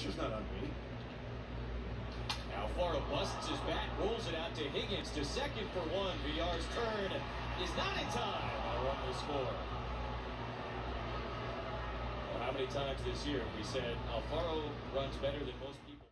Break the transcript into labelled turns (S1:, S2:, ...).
S1: pressure's not on me.
S2: Alfaro busts his bat, rolls it out to Higgins to second for one. VR's turn is not in time. I want the score. Well, how many times this year have we said Alfaro runs better than most people?